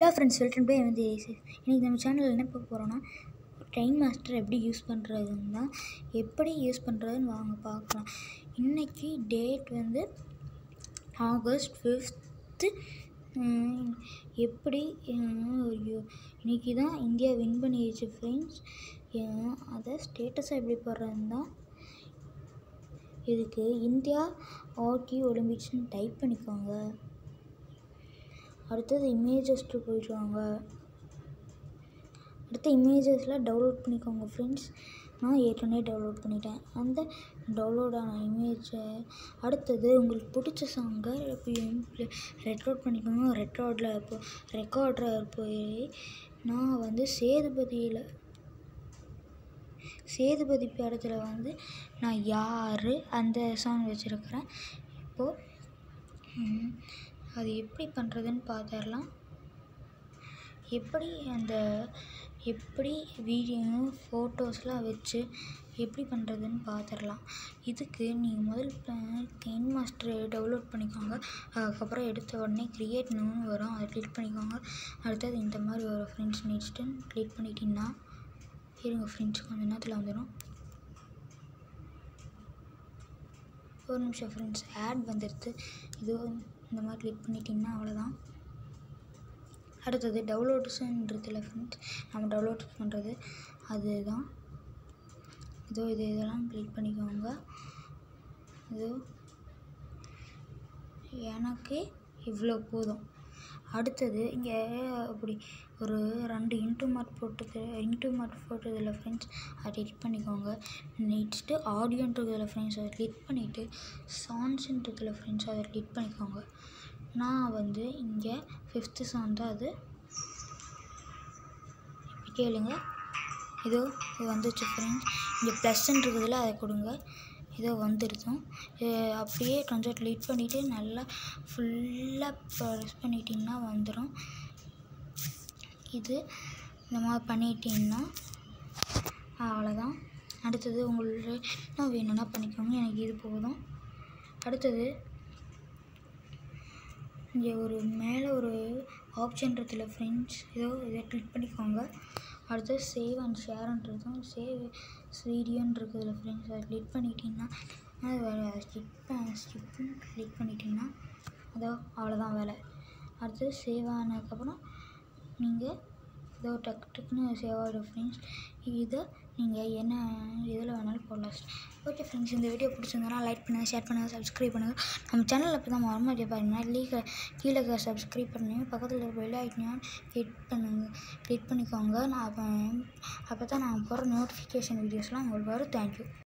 Hello friends welcome to வந்து இன்றைக்கி நம்ம சேனலில் என்ன பார்க்க போகிறோன்னா ட்ரெயின் மாஸ்டர் எப்படி யூஸ் பண்ணுறதுன்னு தான் எப்படி யூஸ் பண்ணுறதுன்னு வாங்க பார்க்கலாம். இன்றைக்கி டேட் வந்து ஆகஸ்ட் ஃபிஃப்த்து எப்படி இன்றைக்கி தான் இந்தியா வின் பண்ணிடுச்சு ஃப்ரெண்ட்ஸ் அதை ஸ்டேட்டஸாக எப்படி போடுறதுன்னு தான் இதுக்கு இந்தியா ஹாக்கி ஒலிம்பிக்ஸ்னு டைப் பண்ணிக்கோங்க. அடுத்தது இமேஜஸ்க்கு போய்ட்டு வாங்க. அடுத்த இமேஜஸில் டவுன்லோட் பண்ணிக்கோங்க ஃப்ரெண்ட்ஸ் நான் ஏற்கனவே டவுன்லோட் பண்ணிட்டேன். அந்த டவுன்லோடான இமேஜை அடுத்தது உங்களுக்கு பிடிச்ச சாங்கை ரெக்கார்ட் பண்ணிக்கோங்க. ரெக்கார்டில் இப்போ ரெக்கார்டர் போய் நான் வந்து சேதுபதியில் சேதுபதி படத்தில் வந்து நான் யார் அந்த சாங் வச்சுருக்கிறேன். இப்போது அது எப்படி பண்ணுறதுன்னு பார்த்துடலாம் எப்படி அந்த எப்படி வீடியோ ஃபோட்டோஸ்லாம் வச்சு எப்படி பண்ணுறதுன்னு பார்த்துடலாம் இதுக்கு நீங்கள் முதல் கெயின் மாஸ்டர் டவுன்லோட் பண்ணிக்கோங்க. அதுக்கப்புறம் எடுத்த உடனே க்ரியேட் நியூன்னு வரும். அதை கிளிக் பண்ணிக்கோங்க. அடுத்தது இந்த மாதிரி வரும் ஃப்ரெண்ட்ஸ் நெக்ஸ்ட்டு கிளிக் பண்ணிட்டீங்கன்னா இருங்க ஃப்ரெண்ட்ஸ் கொஞ்ச நேரத்தில் வந்துடும் ஒரு நிமிஷம் ஃப்ரெண்ட்ஸ் ஆட் வந்துடுது இது இந்த மாதிரி கிளிக் பண்ணிட்டிங்கன்னா அவ்வளோதான் அடுத்தது டவுன்லோட்ஸுன்றதுல ஃப்ரெண்ட்ஸ் நம்ம டவுன்லோட் பண்ணுறது அதுதான். இதோ இது இதெல்லாம் கிளிக் பண்ணிக்கோங்க. இதோ எனக்கு இவ்வளோ போதும். அடுத்தது இங்கே அப்படி ஒரு ரெண்டு இன்ட்டு மார்க் போட்டது இன்ட்டு மார்க் போட்டதில் ஃப்ரெண்ட்ஸ் அதை கிளிக் பண்ணிக்கோங்க. நெக்ஸ்ட்டு ஆடியோன்றதில் ஃப்ரெண்ட்ஸ் அதை கிளிக் பண்ணிவிட்டு சாங்ஸ்ன்றதில் ஃப்ரெண்ட்ஸ் அதை கிளிக் பண்ணிக்கோங்க. நான் வந்து இங்கே ஃபிஃப்த்து சாங் தான் அது. கேளுங்க. இதோ இது வந்துச்சு ஃப்ரெண்ட்ஸ் இங்கே ப்ளஸ்ன்றதுல அதை கொடுங்க. இது வந்துடுதும் அப்படியே கொஞ்சம் கிளிக் பண்ணிவிட்டு நல்லா ஃபுல்லாக ப்ரெஸ் பண்ணிட்டிங்கன்னா வந்துடும் இது இந்த மாதிரி பண்ணிட்டிங்கன்னா அவ்வளோதான். அடுத்தது உங்களுக்கு இன்னும் வேணும்னா பண்ணிக்கோங்க எனக்கு இது போதும். அடுத்தது இங்கே ஒரு மேலே ஒரு ஆப்ஷன்றதுல ஃப்ரெண்ட்ஸ் ஏதோ இதை கிளிக் பண்ணிக்கோங்க. அடுத்து சேவ் அண்ட் ஷேர்ன்றதும் சேவ் வீடியோன்றதுல ஃப்ரெண்ட்ஸ் அதை கிளிக் பண்ணிட்டீங்கன்னா அது ஸ்கிப் ஸ்கிப்னு கிளிக் பண்ணிட்டீங்கன்னா அதோ அவ்வளோதான் வேலை. அடுத்து சேவ் ஆனதுக்கப்புறம் நீங்கள் ஏதோ டக்கு டக்குன்னு சேவ் ஆகிடும் ஃப்ரெண்ட்ஸ் இதை நீங்கள் என்ன இதில் வேணாலும் போடலாம் ஓகே ஃப்ரெண்ட்ஸ் இந்த வீடியோ பிடிச்சிருந்தனா லைக் பண்ணுங்கள் ஷேர் பண்ணுங்கள் சப்ஸ்கிரைப் பண்ணுங்கள் நம்ம சேனலில் இப்போ தான் மரமாக பாருங்கன்னா லீக கீழே சப்ஸ்கிரைப் பண்ணி பக்கத்தில் இருக்க பெல் ஐக்கனையும் கிளிக் பண்ணுங்கள் கிளிக் பண்ணிக்கோங்க. நான் அப்போ அப்போ தான் நான் போகிற நோட்டிஃபிகேஷன் வீடியோஸ்லாம் உங்களுக்கு வரும். தேங்க்யூ